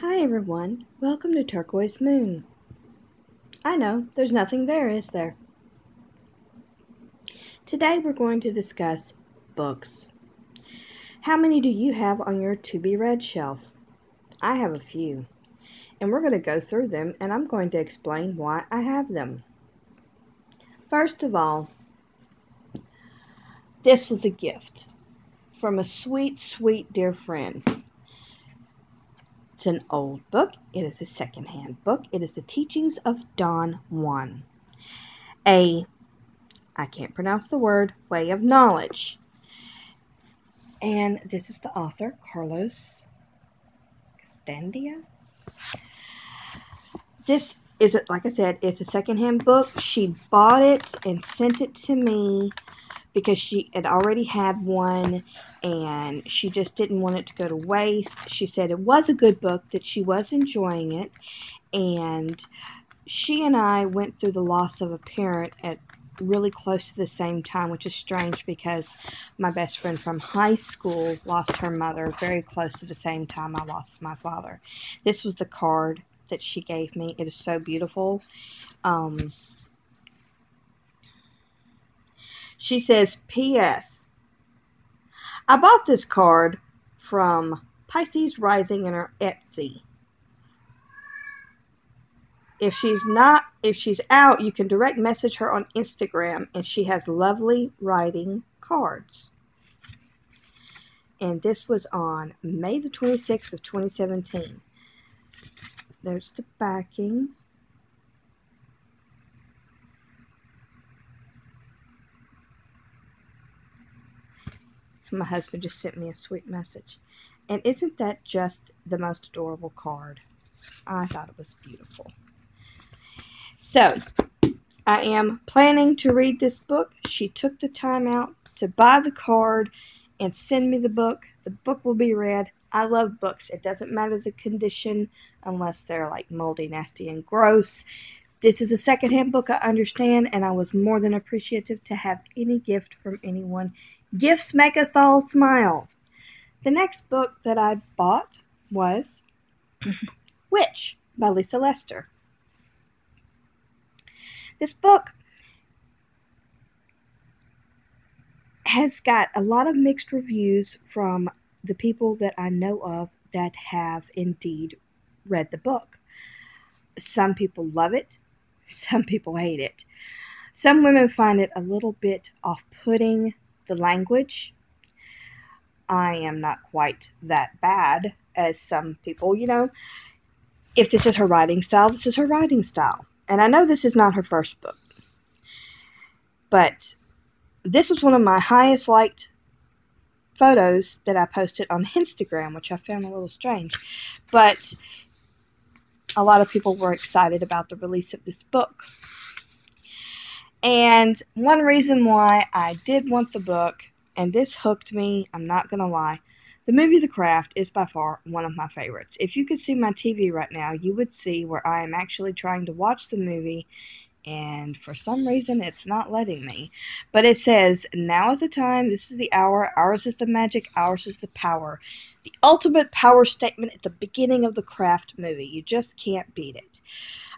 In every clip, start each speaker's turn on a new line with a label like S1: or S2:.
S1: Hi everyone, welcome to Turquoise Moon. I know, there's nothing there, is there? Today we're going to discuss books. How many do you have on your to be read shelf? I have a few, and we're going to go through them and I'm going to explain why I have them. First of all, this was a gift from a sweet, sweet dear friend. It's an old book. It is a secondhand book. It is The Teachings of Don Juan. A, I can't pronounce the word, way of knowledge. And this is the author, Carlos Castaneda. This is, it, like I said, it's a secondhand book. She bought it and sent it to me because she had already had one and she just didn't want it to go to waste. She said it was a good book, that she was enjoying it, and she and I went through the loss of a parent at really close to the same time, which is strange because my best friend from high school lost her mother very close to the same time I lost my father. This was the card that she gave me. It is so beautiful. Um, she says, P.S. I bought this card from Pisces Rising in her Etsy. If she's not, if she's out, you can direct message her on Instagram, and she has lovely writing cards. And this was on May the 26th of 2017. There's the backing. My husband just sent me a sweet message. And isn't that just the most adorable card? I thought it was beautiful. So, I am planning to read this book. She took the time out to buy the card and send me the book. The book will be read. I love books. It doesn't matter the condition unless they're like moldy, nasty, and gross. This is a secondhand book, I understand, and I was more than appreciative to have any gift from anyone Gifts make us all smile. The next book that I bought was Witch by Lisa Lister. This book has got a lot of mixed reviews from the people that I know of that have indeed read the book. Some people love it, some people hate it. Some women find it a little bit off putting the language. I am not quite that bad as some people, you know. If this is her writing style, this is her writing style. And I know this is not her first book. But this was one of my highest liked photos that I posted on Instagram, which I found a little strange. But a lot of people were excited about the release of this book. And one reason why I did want the book, and this hooked me, I'm not going to lie, the movie The Craft is by far one of my favorites. If you could see my TV right now, you would see where I am actually trying to watch the movie, and for some reason it's not letting me. But it says, Now is the time, this is the hour, ours is the magic, ours is the power. The ultimate power statement at the beginning of the Craft movie. You just can't beat it.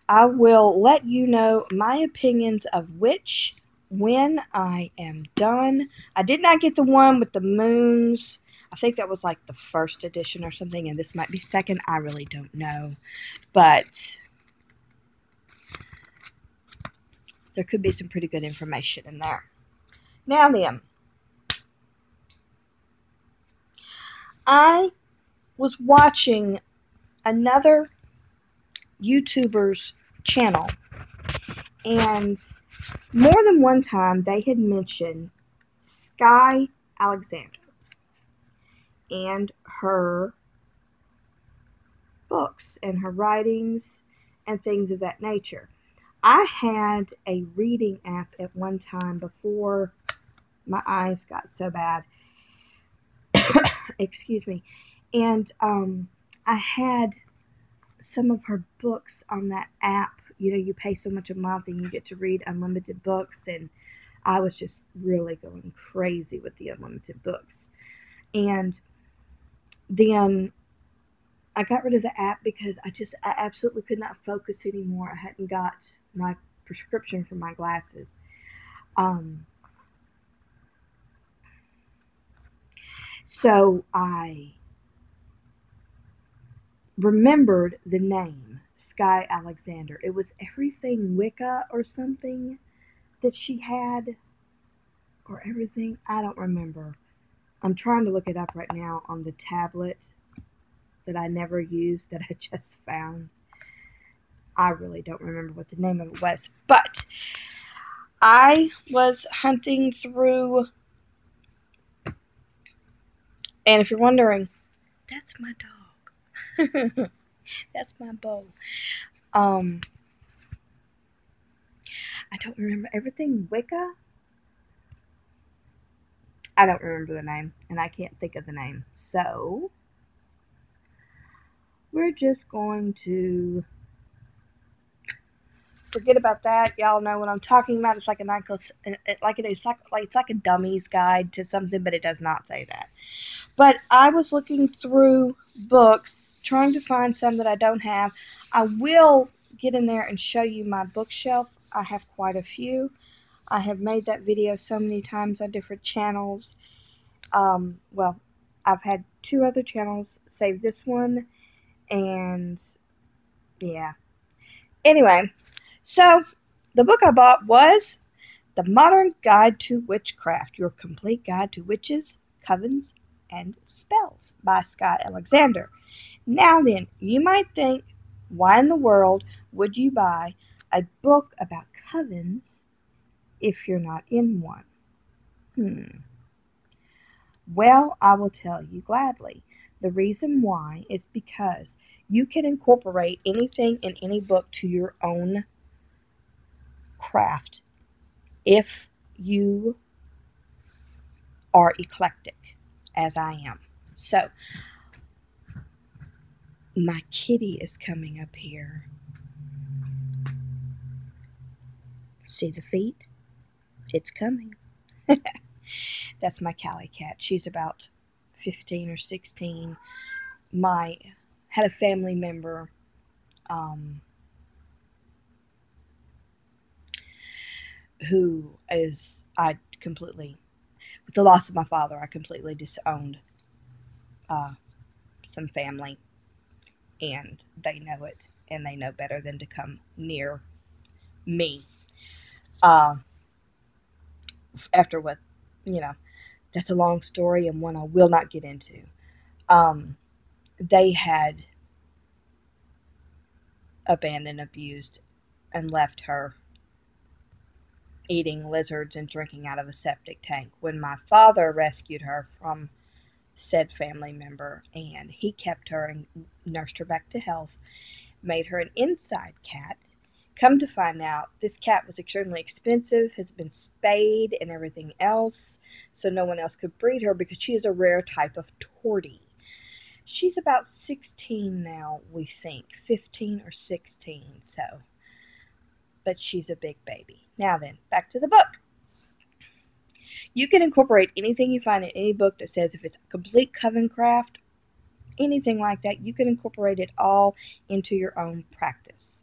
S1: I will let you know my opinions of Witch when I am done. I did not get the one with the moons. I think that was like the first edition or something, and this might be second. I really don't know. But there could be some pretty good information in there. Now then, I was watching another YouTuber's channel. And more than one time, they had mentioned Skye Alexander and her books and her writings and things of that nature. I had a reading app at one time before my eyes got so bad. Excuse me. And um, I had some of her books on that app. You know, you pay so much a month and you get to read unlimited books. And I was just really going crazy with the unlimited books. And then I got rid of the app because I just I absolutely could not focus anymore. I hadn't got my prescription for my glasses. Um, so I remembered the name Skye Alexander. It was everything Wicca or something that she had, or everything. I don't remember. I'm trying to look it up right now on the tablet that I never used that I just found. I really don't remember what the name of it was, but I was hunting through, and if you're wondering, that's my dog. that's my bow. Um, I don't remember everything Wicca. I don't remember the name, and I can't think of the name. So, we're just going to forget about that. Y'all know what I'm talking about. It's like a necklace, like it is like, like it's like a dummy's guide to something, but it does not say that. But I was looking through books, trying to find some that I don't have. I will get in there and show you my bookshelf. I have quite a few. I have made that video so many times on different channels. Um, well, I've had two other channels save this one, and yeah. Anyway, so, the book I bought was The Modern Guide to Witchcraft Your Complete Guide to Witches, Covens, and Spells by Skye Alexander. Now then, you might think, why in the world would you buy a book about covens if you're not in one? Hmm. Well, I will tell you gladly. The reason why is because you can incorporate anything in any book to your own craft if you are eclectic, as I am. So, my kitty is coming up here. See the feet? It's coming. That's my Cali cat. She's about 15 or 16. My had a family member um, who is I completely with the loss of my father, I completely disowned uh, some family, and they know it, and they know better than to come near me. Uh, after what you know, that's a long story and one I will not get into. Um, they had abandoned, abused, and left her eating lizards and drinking out of a septic tank when my father rescued her from said family member and he kept her and nursed her back to health made her an inside cat. Come to find out this cat was extremely expensive has been spayed and everything else so no one else could breed her because she is a rare type of tortie. She's about 16 now we think 15 or 16 so but she's a big baby now then, back to the book. You can incorporate anything you find in any book that says if it's a complete coven craft, anything like that, you can incorporate it all into your own practice.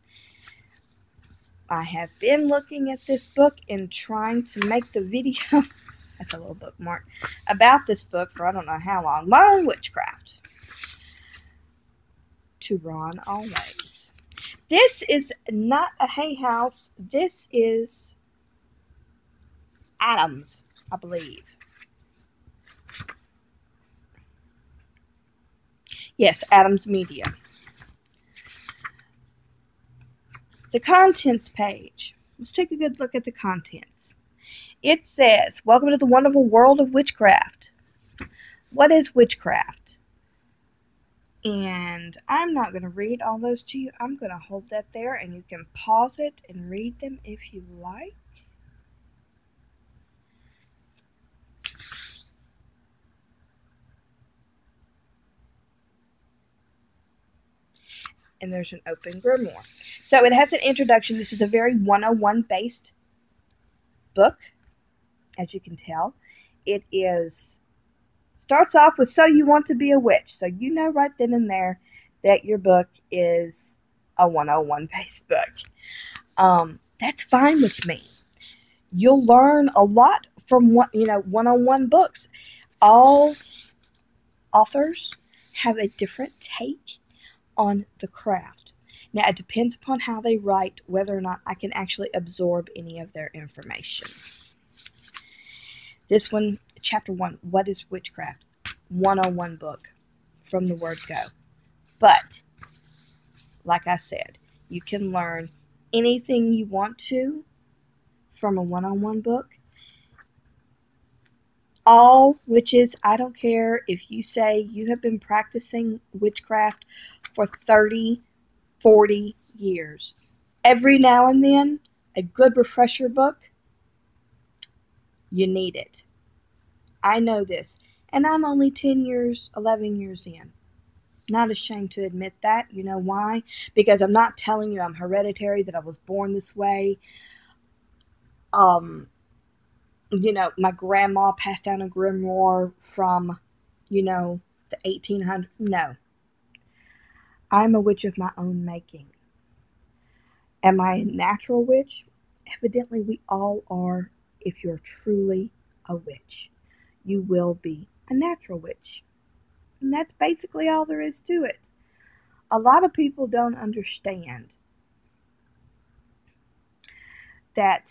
S1: I have been looking at this book and trying to make the video. that's a little bookmark about this book for I don't know how long. Modern Witchcraft. To Ron Always. This is not a hay house. This is Adams, I believe. Yes, Adams Media. The contents page. Let's take a good look at the contents. It says, Welcome to the wonderful world of witchcraft. What is witchcraft? And I'm not going to read all those to you. I'm going to hold that there and you can pause it and read them if you like. And there's an open grimoire. So it has an introduction. This is a very 101 based book, as you can tell. It is Starts off with So You Want to Be a Witch. So you know right then and there that your book is a 101 page book. Um, that's fine with me. You'll learn a lot from what you know one-on-one books. All authors have a different take on the craft. Now it depends upon how they write whether or not I can actually absorb any of their information. This one, chapter one, what is witchcraft? One-on-one book from the word go. But like I said, you can learn anything you want to from a one on one book. All witches, I don't care if you say you have been practicing witchcraft for 30, 40 years. Every now and then, a good refresher book, you need it. I know this, and I'm only 10 years, 11 years in. Not ashamed to admit that. You know why? Because I'm not telling you I'm hereditary, that I was born this way. Um, you know, my grandma passed down a grimoire from, you know, the 1800s. No. I'm a witch of my own making. Am I a natural witch? Evidently, we all are if you're truly a witch. You will be a natural witch. And that's basically all there is to it. A lot of people don't understand that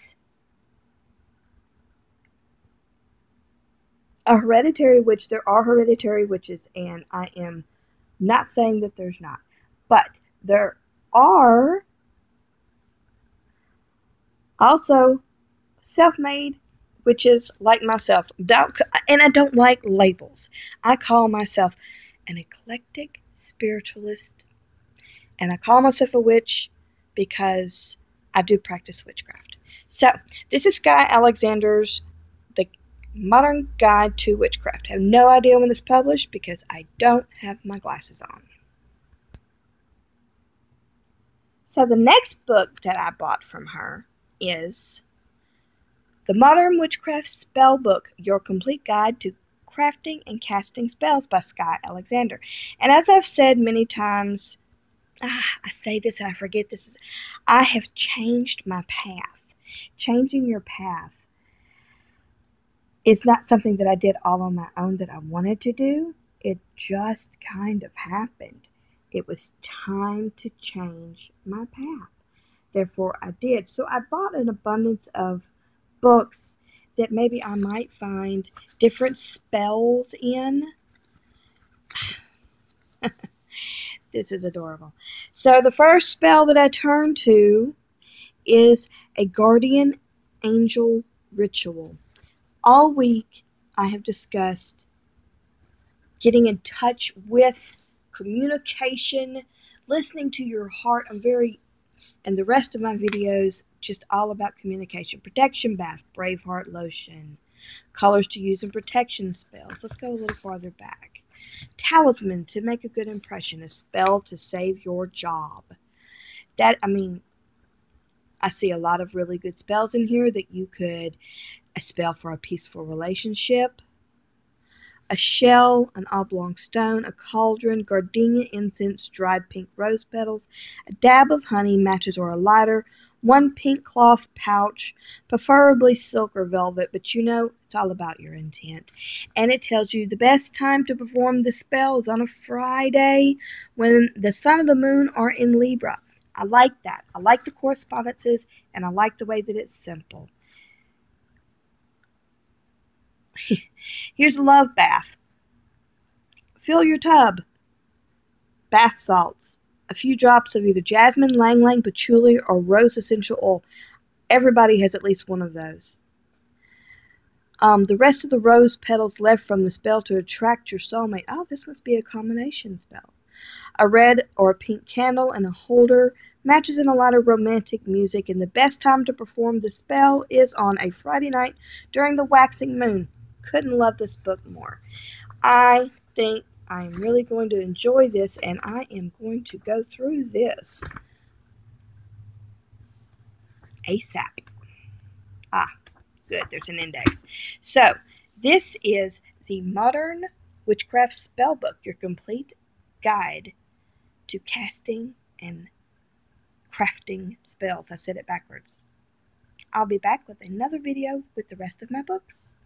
S1: a hereditary witch, there are hereditary witches, and I am not saying that there's not, but there are also self made witches like myself. Don't, and I don't like labels. I call myself an eclectic spiritualist, and I call myself a witch because I do practice witchcraft. So, this is Skye Alexander's The Modern Guide to Witchcraft. I have no idea when this published because I don't have my glasses on. So, the next book that I bought from her is the Modern Witchcraft Spell Book, your complete guide to crafting and casting spells by Skye Alexander. And as I've said many times, ah, I say this and I forget this, I have changed my path. Changing your path is not something that I did all on my own that I wanted to do. It just kind of happened. It was time to change my path. Therefore, I did. So I bought an abundance of books that maybe I might find different spells in. this is adorable. So, the first spell that I turn to is a guardian angel ritual. All week, I have discussed getting in touch with communication, listening to your heart. I'm very and the rest of my videos just all about communication. Protection bath, Braveheart lotion, colors to use and protection spells. Let's go a little farther back. Talisman to make a good impression, a spell to save your job. That I mean, I see a lot of really good spells in here that you could a spell for a peaceful relationship, a shell, an oblong stone, a cauldron, gardenia incense, dried pink rose petals, a dab of honey, matches or a lighter, one pink cloth pouch, preferably silk or velvet, but you know it's all about your intent. And it tells you the best time to perform the spell is on a Friday when the sun and the moon are in Libra. I like that. I like the correspondences and I like the way that it's simple. Here's a love bath. Fill your tub. Bath salts. A few drops of either jasmine, ylang ylang, patchouli, or rose essential oil. Everybody has at least one of those. Um, the rest of the rose petals left from the spell to attract your soulmate. Oh, this must be a combination spell. A red or a pink candle and a holder matches in a lot of romantic music, and the best time to perform the spell is on a Friday night during the waxing moon couldn't love this book more. I think I'm really going to enjoy this and I am going to go through this ASAP. Ah, good. There's an index. So, this is the Modern Witchcraft Spellbook, your complete guide to casting and crafting spells. I said it backwards. I'll be back with another video with the rest of my books.